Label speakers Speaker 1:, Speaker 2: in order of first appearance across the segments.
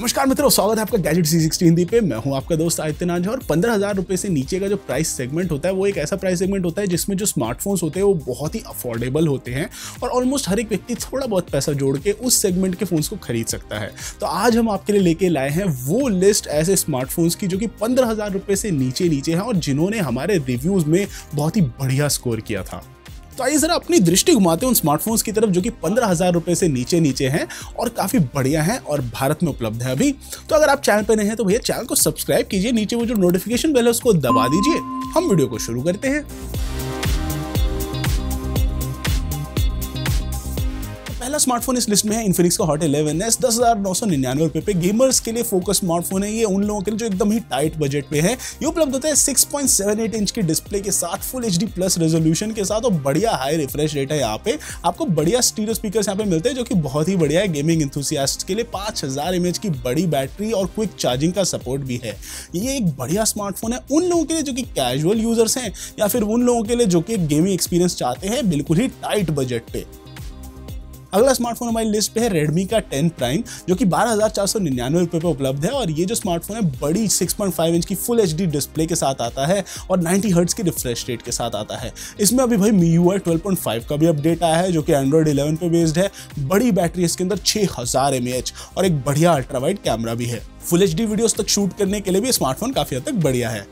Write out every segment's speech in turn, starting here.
Speaker 1: नमस्कार मित्रों, स्वागत है आपका गैजेट सी सिक्सटी हिंदी पे। मैं हूँ आपका दोस्त आदित्य नाज और पंद्रह हज़ार रुपए से नीचे का जो प्राइस सेगमेंट होता है, वो एक ऐसा प्राइस सेगमेंट होता है जिसमें जो स्मार्टफोन्स होते हैं, वो बहुत ही अफोर्डेबल होते हैं और ऑलमोस्ट हर एक व्यक्ति थोड़ा बहुत पैसा जोड़ के उस सेगमेंट के फोन्स को खरीद सकता है। तो आज हम आपके लिए लेके लाए हैं वो लिस्ट ऐसे स्मार्टफोन्स की जो कि पंद्रह हज़ार रुपए से नीचे नीचे हैं और जिन्होंने हमारे रिव्यूज़ में बहुत ही बढ़िया स्कोर किया था। तो आइए जरा अपनी दृष्टि घुमाते हैं उन स्मार्टफोन्स की तरफ़, जो कि पंद्रह हज़ार रुपए से नीचे नीचे हैं और काफ़ी बढ़िया हैं और भारत में उपलब्ध है अभी। तो अगर आप चैनल पर नए हैं तो भैया चैनल को सब्सक्राइब कीजिए, नीचे वो जो नोटिफिकेशन बेल है, उसको दबा दीजिए। हम वीडियो को शुरू करते हैं। स्मार्टफ़ोन इस लिस्ट में है इन्फिनिक्स का हॉट 11 एस दस हज़ार नौ सौ निन्यानवे रुपए पे गेमर्स के लिए फोकस स्मार्टफ़ोन है, ये उन लोगों के लिए जो एकदम ही टाइट बजट पे है। ये उपलब्ध होता है 6.78 इंच की डिस्प्ले के साथ full H D plus resolution के साथ और बढ़िया हाई रिफ्रेश रेट है यहाँ पे। आपको बढ़िया स्टीरियो स्पीकर यहाँ पे मिलते हैं, जो कि बहुत ही बढ़िया है गेमिंग इंथुसियास्ट के लिए पाँच हज़ार एम एच की बड़ी बैटरी और क्विक चार्जिंग का सपोर्ट भी है। ये एक बढ़िया स्मार्टफ़ोन है उन लोगों के लिए जो कि कैजुअल यूज़र्स हैं, या फिर उन लोगों के लिए जो कि गेमिंग एक्सपीरियंस चाहते हैं, बिल्कुल ही टाइट बजट पे। अगला स्मार्टफ़ोन हमारी लिस्ट पे है रेडमी का 10 प्राइम जो कि बारह हज़ार चार सौ निन्यानवे रुपए पे उपलब्ध है, और ये जो स्मार्टफ़ोन है, बड़ी 6.5 इंच की फुल एचडी डिस्प्ले के साथ आता है, और 90 हर्ट्स की रिफ्रेश रेट के साथ आता है। इसमें अभी भाई मी यू आई का भी अपडेट आया है, जो कि एंड्रॉइड इलेवन पे बेस्ड है। बड़ी बैटरी इसके अंदर, छह हज़ार और एक बढ़िया अल्ट्रावाइड कैमरा भी है। फुल एच वीडियोस तक शूट करने के लिए भी स्मार्टफ़ोन काफ़ी हद तक बढ़िया है।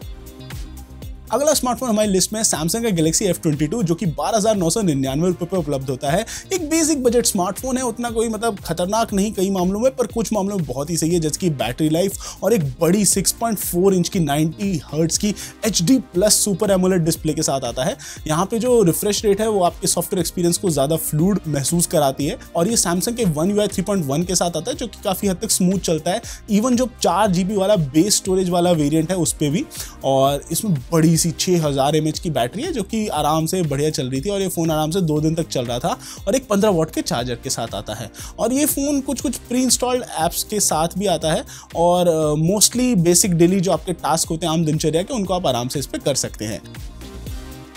Speaker 1: अगला स्मार्टफ़ोन हमारी लिस्ट में सैमसंग का गैलेक्सी F22 जो कि बारह हज़ार नौ सौ निन्यानवे रुपए पे उपलब्ध होता है। एक बेसिक बजट स्मार्टफ़ोन है, उतना कोई मतलब खतरनाक नहीं कई मामलों में, पर कुछ मामलों में बहुत ही सही है, जैसे कि बैटरी लाइफ और एक बड़ी 6.4 इंच की 90 हर्ट्स की H D plus super AMOLED display के साथ आता है। यहाँ पे जो रिफ्रेश रेट है, वो आपके सॉफ्टवेयर एक्सपीरियंस को ज़्यादा फ्लूड महसूस कराती है और ये सैमसंग के वन यू आई के साथ आता है, जो कि काफ़ी हद तक स्मूथ चलता है। इवन जो चार वाला बेस स्टोरेज वाला वेरियंट है, उस पर भी। और इसमें बड़ी सी छः हज़ार एम की बैटरी है, जो कि आराम से बढ़िया चल रही थी और ये फ़ोन आराम से दो दिन तक चल रहा था और एक पंद्रह वॉट के चार्जर के साथ आता है। और ये फ़ोन कुछ कुछ प्री इंस्टॉल्ड ऐप्स के साथ भी आता है और मोस्टली बेसिक डेली जो आपके टास्क होते हैं, आम दिनचर्या के, उनको आप आराम से इस पर कर सकते हैं।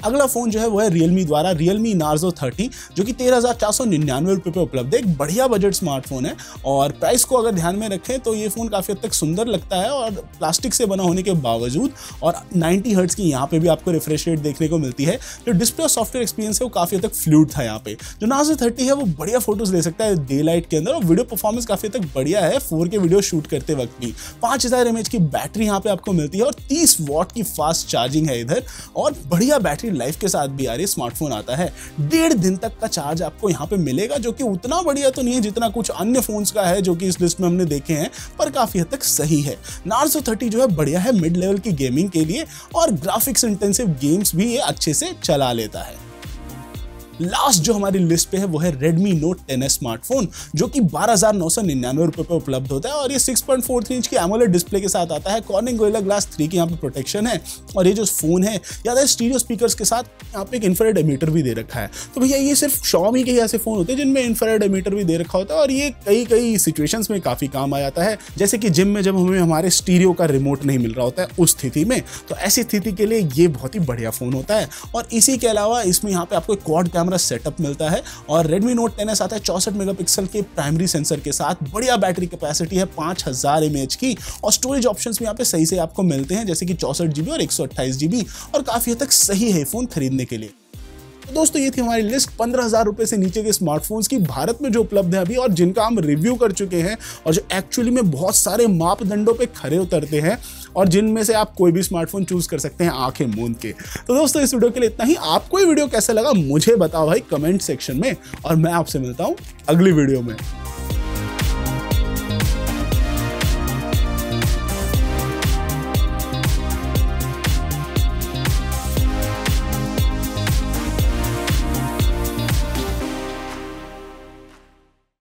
Speaker 1: अगला फ़ोन जो है वो है रियलमी द्वारा रियलमी नार्जो थर्टी जो कि तेरह हज़ार चार सौ निन्यानवे रुपये पे उपलब्ध है। एक बढ़िया बजट स्मार्टफ़ोन है और प्राइस को अगर ध्यान में रखें तो ये फ़ोन काफ़ी हद तक सुंदर लगता है और प्लास्टिक से बना होने के बावजूद और 90 हर्ट्स की यहाँ पे भी आपको रिफ्रेश रेट देखने को मिलती है। जो डिस्प्ले और सॉफ्टवेयर एक्सपीरियंस है वो काफ़ी हद तक फ्लूड था यहाँ पे। जो नार्जो थर्टी है वो बढ़िया फ़ोटोज़ ले सकता है डे लाइट के अंदर और वीडियो परफॉर्मेंस काफ़ी हद तक बढ़िया है फोर के वीडियो शूट करते वक्त भी। पाँच हज़ार की बैटरी यहाँ पे आपको मिलती है और तीस वॉट की फास्ट चार्जिंग है इधर और बढ़िया बैटरी लाइफ के साथ भी यार ये स्मार्टफ़ोन आता है। डेढ़ दिन तक का चार्ज आपको यहाँ पे मिलेगा, जो कि उतना बढ़िया तो नहीं है जितना कुछ अन्य फोन्स का है, जो कि इस लिस्ट में हमने देखे हैं, पर काफ़ी हद तक सही है। नार्सो थर्टी जो है, बढ़िया है मिड लेवल की गेमिंग के लिए, और ग्राफिक्स इंटेंसिव गेम्स भी ये अच्छे से चला लेता है। लास्ट जो हमारी लिस्ट पे है, वो है Redmi Note 10 स्मार्टफ़ोन जो कि बारह हज़ार नौ सौ निन्यानवे रुपए पे उपलब्ध होता है और ये 6.43 इंच की एमोलेड डिस्प्ले के साथ आता है। कॉर्निंग गोइला ग्लास 3 की यहाँ पे प्रोटेक्शन है और ये जो फ़ोन है, याद है स्टीरियो स्पीकर के साथ यहाँ पे एक इन्फ्रारेड एमीटर भी दे रखा है। तो भैया, ये सिर्फ़ शॉमी के ऐसे फ़ोन होते हैं जिनमें इन्फ्रारेड एमीटर भी दे रखा होता है और ये कई कई सिचुएशंस में काफ़ी काम आ जाता है। जैसे कि जिम में जब हमें हमारे स्टीरियो का रिमोट नहीं मिल रहा होता है उस स्थिति में तो ऐसी स्थिति के लिए ये बहुत ही बढ़िया फ़ोन होता है। और इसी के अलावा इसमें यहाँ पे आपको क्वाड कैमरा सेटअप मिलता है और Redmi Note 10s आता है चौसठ मेगापिक्सल के प्राइमरी सेंसर के साथ। बढ़िया बैटरी कैपेसिटी है, पाँच हज़ार की। और स्टोरेज ऑप्शन भी यहाँ पे सही से आपको मिलते हैं, जैसे कि चौसठ और एक और काफ़ी हद तक सही है फ़ोन खरीदने के लिए। तो दोस्तों, ये थी हमारी लिस्ट पंद्रह हज़ार रुपए से नीचे के स्मार्टफोन्स की भारत में जो उपलब्ध है अभी और जिनका हम रिव्यू कर चुके हैं और जो एक्चुअली में बहुत सारे मापदंडों पे खड़े उतरते हैं और जिनमें से आप कोई भी स्मार्टफ़ोन चूज़ कर सकते हैं आँखें मूंद के। तो दोस्तों, इस वीडियो के लिए इतना ही। आपको ये वीडियो कैसा लगा, मुझे बताओ भाई कमेंट सेक्शन में और मैं आपसे मिलता हूँ अगली वीडियो में।